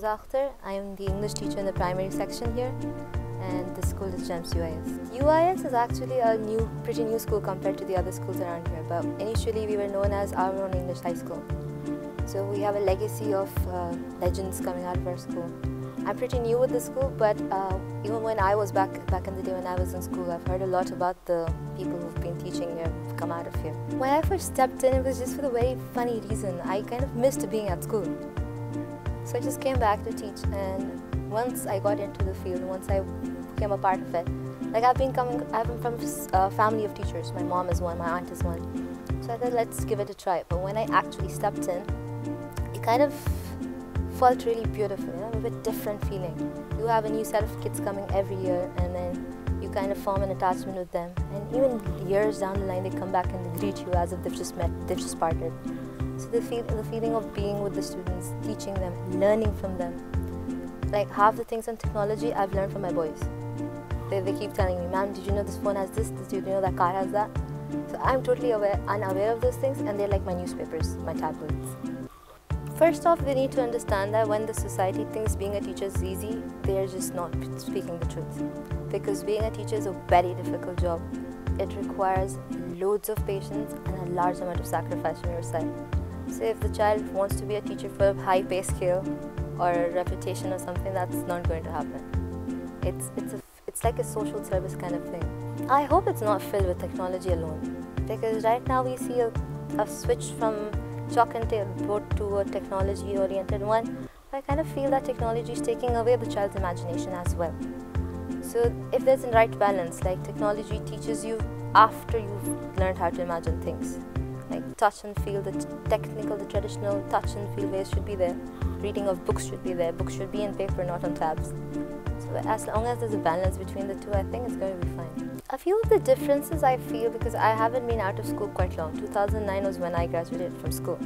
Murtaza Akhtar. I am the English teacher in the primary section here and the school is GEMS UIS. UIS is actually a new, pretty new school compared to the other schools around here but initially we were known as our own English high school. So we have a legacy of uh, legends coming out of our school. I'm pretty new with the school, but uh, even when I was back back in the day when I was in school, I've heard a lot about the people who've been teaching here, who've come out of here. When I first stepped in, it was just for the very funny reason. I kind of missed being at school. So I just came back to teach, and once I got into the field, once I became a part of it, like I've been coming, I've been from a family of teachers. My mom is one, my aunt is one. So I thought, let's give it a try. But when I actually stepped in, it kind of felt really beautiful, you know, a bit different feeling. You have a new set of kids coming every year and then you kind of form an attachment with them. And even years down the line, they come back and they greet you as if they've just met, they've just parted. So the, feel, the feeling of being with the students, teaching them, learning from them. Like half the things on technology I've learned from my boys. They, they keep telling me, ma'am, did you know this phone has this? Did you know that car has that? So I'm totally aware, unaware of those things and they're like my newspapers, my tablets. First off, we need to understand that when the society thinks being a teacher is easy, they are just not speaking the truth. Because being a teacher is a very difficult job. It requires loads of patience and a large amount of sacrifice from your side. So if the child wants to be a teacher for a high pay scale or a reputation or something, that's not going to happen. It's, it's, a, it's like a social service kind of thing. I hope it's not filled with technology alone. Because right now we see a, a switch from chalk and board to a technology oriented one. I kind of feel that technology is taking away the child's imagination as well. So if there's a right balance, like technology teaches you after you've learned how to imagine things. Like touch and feel, the technical, the traditional touch and feel ways should be there. Reading of books should be there. Books should be in paper, not on tabs. So as long as there's a balance between the two, I think it's going to be fine. A few of the differences I feel because I haven't been out of school quite long. 2009 was when I graduated from school.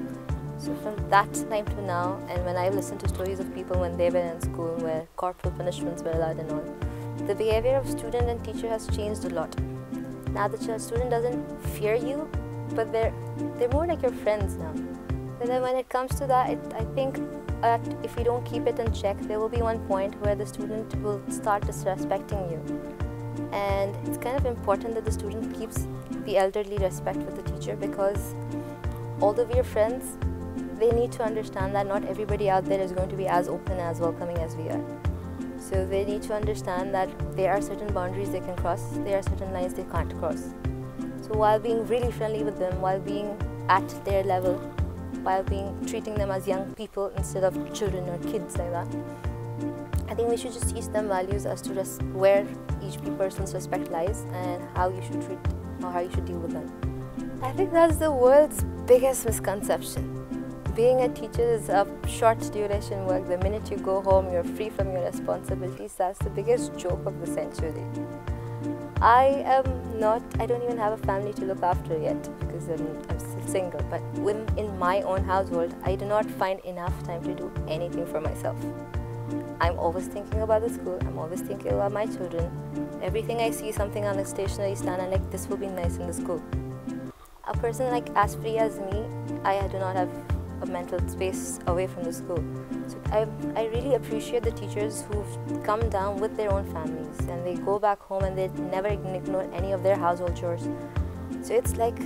So from that time to now, and when I listen to stories of people when they were in school where corporal punishments were allowed and all, the behavior of student and teacher has changed a lot. Now the student doesn't fear you, but they're they're more like your friends now. But then when it comes to that, it, I think that if you don't keep it in check, there will be one point where the student will start disrespecting you. And it's kind of important that the student keeps the elderly respect for the teacher because although we are friends they need to understand that not everybody out there is going to be as open as welcoming as we are. So they need to understand that there are certain boundaries they can cross there are certain lines they can't cross so while being really friendly with them while being at their level while being treating them as young people instead of children or kids like that I think we should just teach them values as to where each person's respect lies and how you should treat or how you should deal with them. I think that's the world's biggest misconception. Being a teacher is a short duration work. The minute you go home, you're free from your responsibilities. That's the biggest joke of the century. I am not, I don't even have a family to look after yet because I'm, I'm still single. But when in my own household, I do not find enough time to do anything for myself. I'm always thinking about the school. I'm always thinking about my children. Everything I see something on the stationery stand, I'm like, this will be nice in the school. A person like as free as me, I do not have a mental space away from the school. So I, I really appreciate the teachers who've come down with their own families and they go back home and they never ignore any of their household chores. So it's like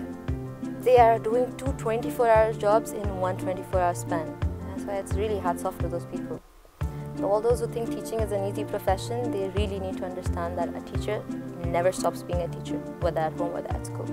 they are doing two 24-hour jobs in one 24-hour span. That's why it's really hats off to those people. So all those who think teaching is an easy profession, they really need to understand that a teacher never stops being a teacher, whether at home or at school.